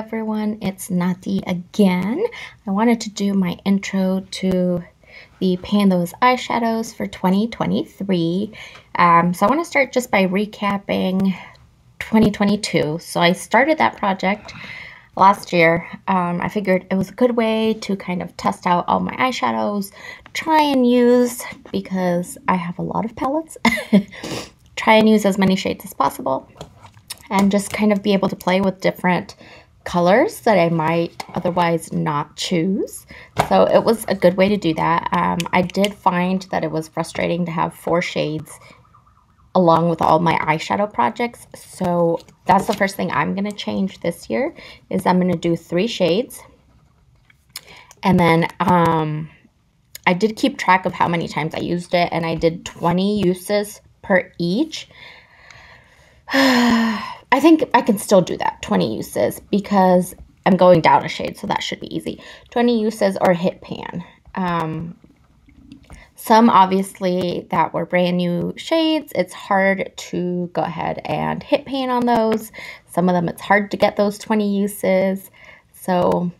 everyone, it's Naty again. I wanted to do my intro to the pan those eyeshadows for 2023. Um, so I want to start just by recapping 2022. So I started that project last year. Um, I figured it was a good way to kind of test out all my eyeshadows, try and use, because I have a lot of palettes, try and use as many shades as possible and just kind of be able to play with different colors that I might otherwise not choose. So it was a good way to do that. Um, I did find that it was frustrating to have four shades along with all my eyeshadow projects. So that's the first thing I'm going to change this year is I'm going to do three shades. And then um, I did keep track of how many times I used it and I did 20 uses per each. I think I can still do that, 20 uses, because I'm going down a shade, so that should be easy. 20 uses or hit pan. Um, some obviously that were brand new shades, it's hard to go ahead and hit pan on those. Some of them it's hard to get those 20 uses. So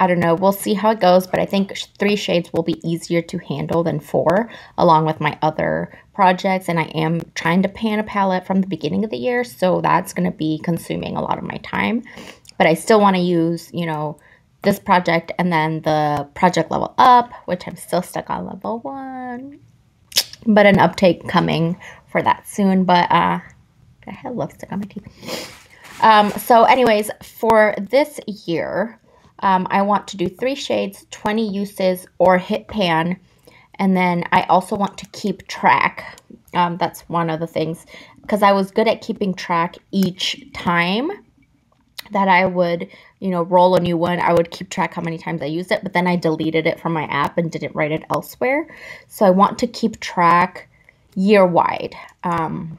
I don't know. We'll see how it goes, but I think three shades will be easier to handle than four, along with my other projects. And I am trying to pan a palette from the beginning of the year, so that's going to be consuming a lot of my time. But I still want to use, you know, this project and then the project level up, which I'm still stuck on level one. But an uptake coming for that soon. But uh, I have lipstick on my teeth. Um, so anyways, for this year, um, I want to do three shades, 20 uses, or hit pan. And then I also want to keep track. Um, that's one of the things because I was good at keeping track each time that I would, you know, roll a new one. I would keep track how many times I used it, but then I deleted it from my app and didn't write it elsewhere. So I want to keep track year wide. Um,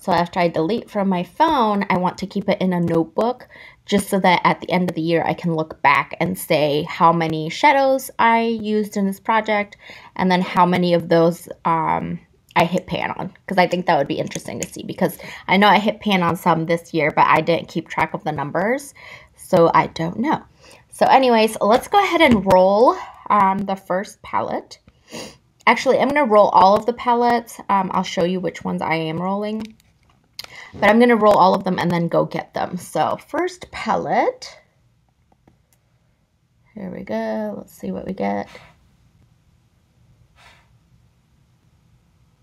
so after I delete from my phone, I want to keep it in a notebook just so that at the end of the year I can look back and say how many shadows I used in this project and then how many of those um, I hit pan on because I think that would be interesting to see because I know I hit pan on some this year but I didn't keep track of the numbers so I don't know. So anyways, let's go ahead and roll um, the first palette. Actually, I'm going to roll all of the palettes. Um, I'll show you which ones I am rolling. But I'm going to roll all of them and then go get them. So first palette. Here we go. Let's see what we get.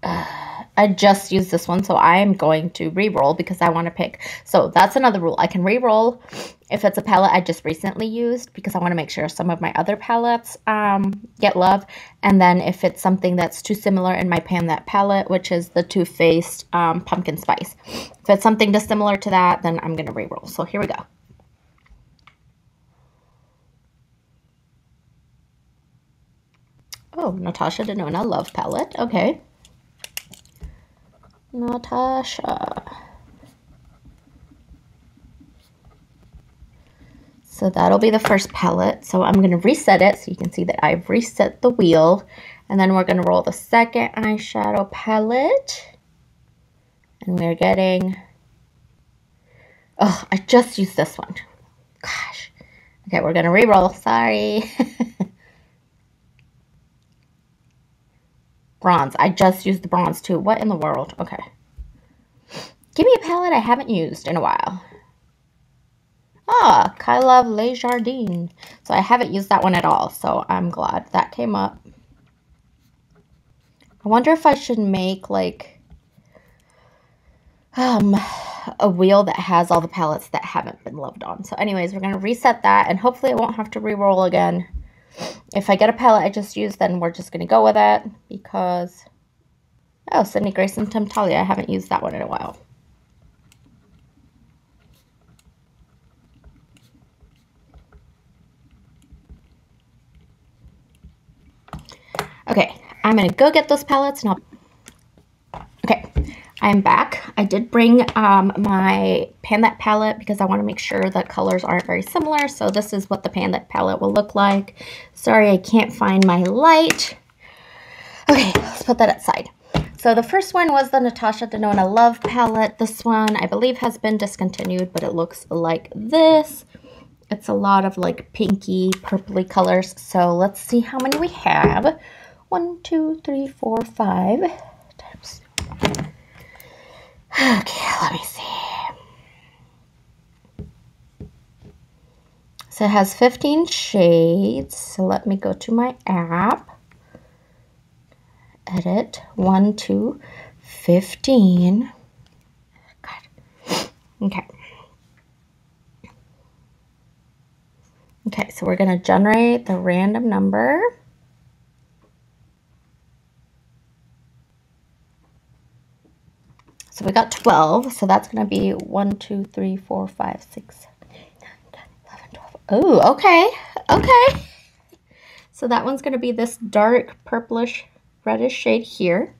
Uh, I just used this one, so I am going to re-roll because I want to pick. So that's another rule. I can re-roll if it's a palette I just recently used because I want to make sure some of my other palettes um, get love. And then if it's something that's too similar in my pan that palette, which is the Too Faced um, Pumpkin Spice. If it's something dissimilar to that, then I'm going to re-roll. So here we go. Oh, Natasha Denona Love Palette. Okay. Natasha. So that'll be the first palette. So I'm going to reset it so you can see that I've reset the wheel. And then we're going to roll the second eyeshadow palette. And we're getting... Oh, I just used this one. Gosh. Okay, we're going to re-roll. Sorry. bronze. I just used the bronze too. What in the world? Okay. Give me a palette I haven't used in a while. Ah, Le Jardin. So I haven't used that one at all, so I'm glad that came up. I wonder if I should make, like, um, a wheel that has all the palettes that haven't been loved on. So anyways, we're going to reset that, and hopefully I won't have to re-roll again. If I get a palette I just used, then we're just going to go with it, because... Oh, Sydney Grace and Temptalia. I haven't used that one in a while. Okay, I'm going to go get those palettes and I'll... I'm back. I did bring um, my Pan That palette because I want to make sure the colors aren't very similar. So this is what the Pan That palette will look like. Sorry, I can't find my light. Okay, let's put that aside. So the first one was the Natasha Denona Love Palette. This one, I believe, has been discontinued, but it looks like this. It's a lot of like pinky, purpley colors. So let's see how many we have. One, two, three, four, five. Okay, let me see. So it has 15 shades. So let me go to my app. Edit 1 to 15. God. Okay. Okay, so we're going to generate the random number. So we got 12, so that's going to be 1, 2, 3, 4, 5, 6, 9 10 11 12 Oh, okay. Okay. So that one's going to be this dark purplish reddish shade here.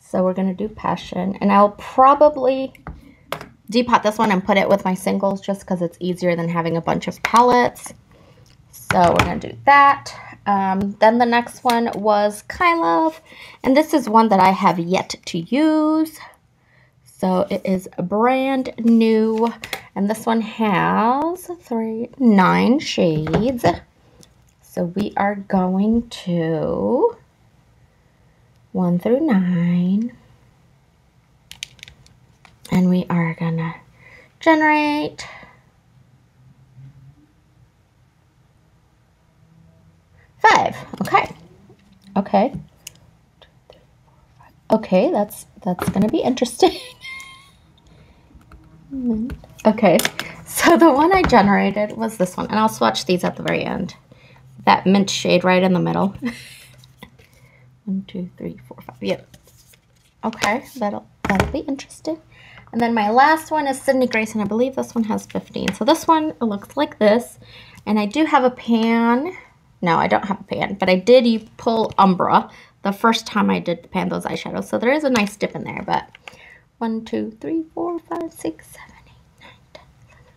So we're going to do Passion. And I'll probably depot this one and put it with my singles just because it's easier than having a bunch of palettes. So we're going to do that. Um, then the next one was Kylove. And this is one that I have yet to use. So it is brand new. And this one has three, nine shades. So we are going to one through nine. And we are gonna generate five. Okay. Okay. Okay, that's that's gonna be interesting. Okay, so the one I generated was this one, and I'll swatch these at the very end. That mint shade right in the middle. one, two, three, four, five. Yep. Okay, that'll that'll be interesting. And then my last one is Sydney Grace, and I believe this one has 15. So this one looks like this, and I do have a pan. No, I don't have a pan, but I did pull Umbra the first time I did the pan those eyeshadows. So there is a nice dip in there, but one, two, three, four, five, six, seven, eight, nine, ten, eleven,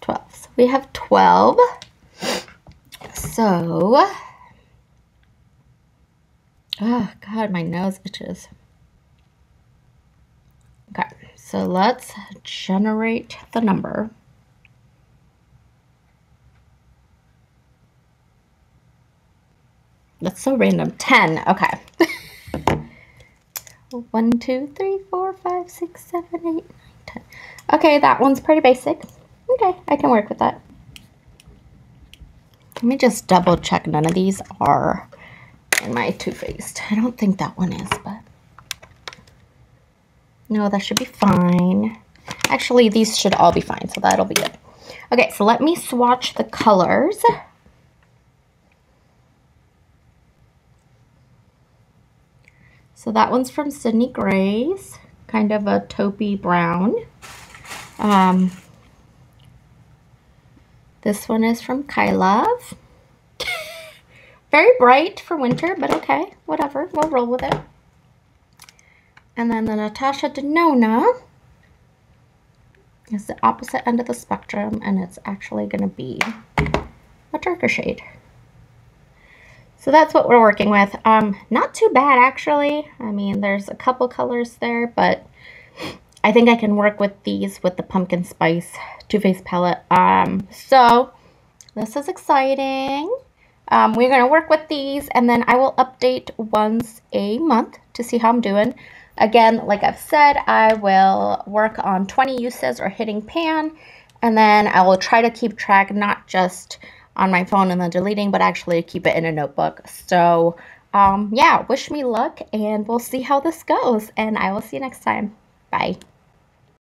twelve. So we have 12. So, oh God, my nose itches. Okay, so let's generate the number. That's so random. 10, okay. One, two, three, four, five, six, seven, eight, nine, ten. Okay, that one's pretty basic. Okay, I can work with that. Let me just double check none of these are in my Too Faced. I don't think that one is, but... No, that should be fine. Actually, these should all be fine, so that'll be good. Okay, so let me swatch the colors. So that one's from Sydney Grace, kind of a taupey brown. Um, this one is from Kylove. Very bright for winter, but okay, whatever. We'll roll with it. And then the Natasha Denona is the opposite end of the spectrum, and it's actually going to be a darker shade. So that's what we're working with. Um, not too bad, actually. I mean, there's a couple colors there, but I think I can work with these with the Pumpkin Spice Too Faced palette. Um, so this is exciting. Um, we're going to work with these, and then I will update once a month to see how I'm doing. Again, like I've said, I will work on 20 uses or hitting pan, and then I will try to keep track not just on my phone and then deleting, but actually keep it in a notebook. So, um, yeah, wish me luck and we'll see how this goes. And I will see you next time. Bye.